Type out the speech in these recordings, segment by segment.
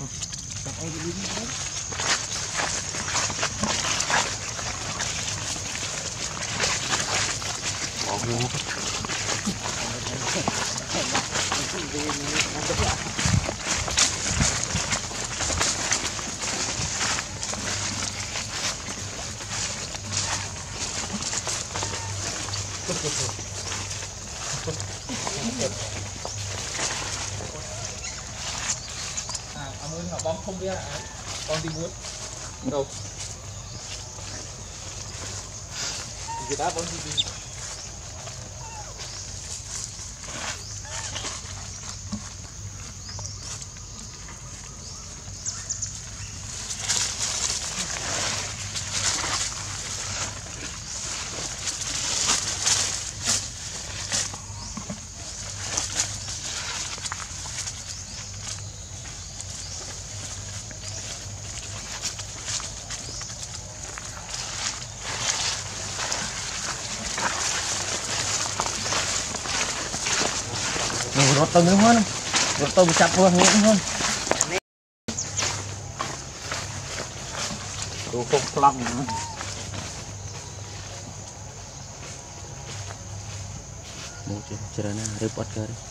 Ich habe eure Leben. Brauchen wir hoch. Họ bom không biết à? Con đi muốn. Đâu? Người ta bom đi đi. ត់ទៅនេះហ្នឹងរត់ទៅវាចាប់ព្រោះនេះហ្នឹងទូគុកខ្លាំងហ្នឹងមកជិះច្រើនណាស់រឹបអត់កើតទេ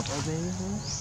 Apple baby?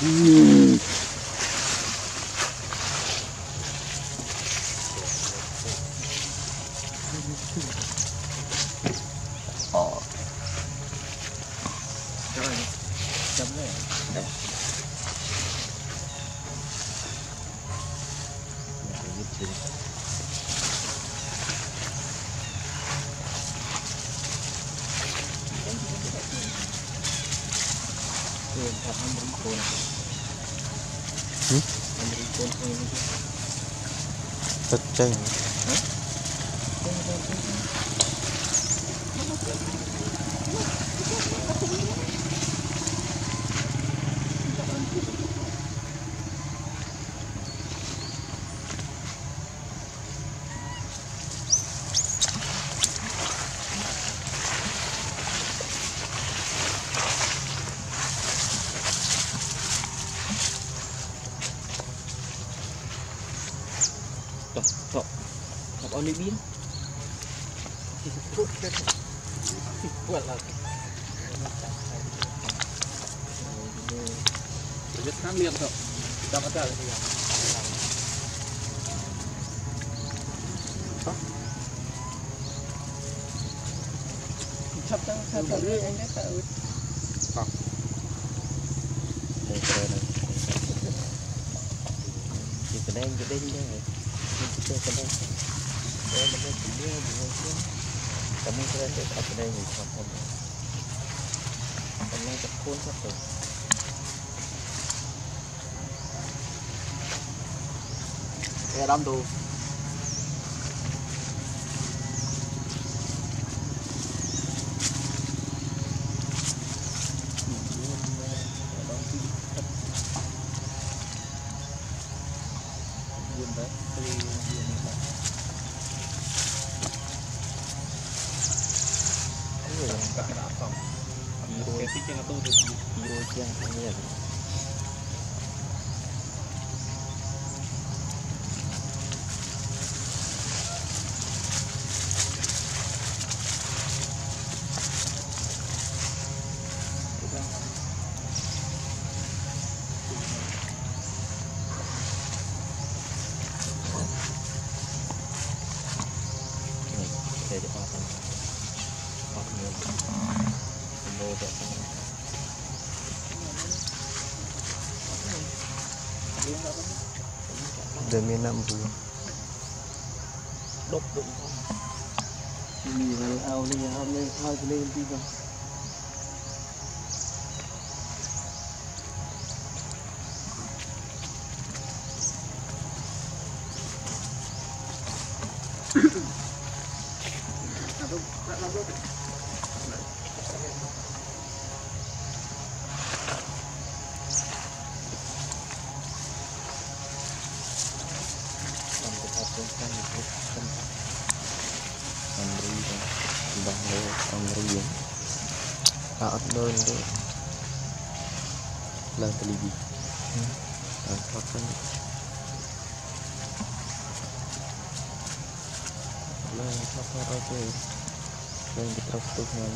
Hum. Tiền thật hơn oli bin buat lah Jadi kan lihat kok kita kata ya Chắp tao, chắp tao anh đấy tao đây keren di kedai kedai dia kamu keren deh apa kedai ni apa kamu tekun satu Kaya ram tu Kahit asam. Ang Piro. Kasi tinatulog. hero yang ini yan? Semua kat sana demi 60 đốt đụng ao đi awli hal hal lên đi Xong មើលអំរៀងតែអត់មើលទេឡើងទៅលីវីហើយថតសិនឡើងថតអត់ទេឡើងទៅត្រូវស្ទុះហ្នឹង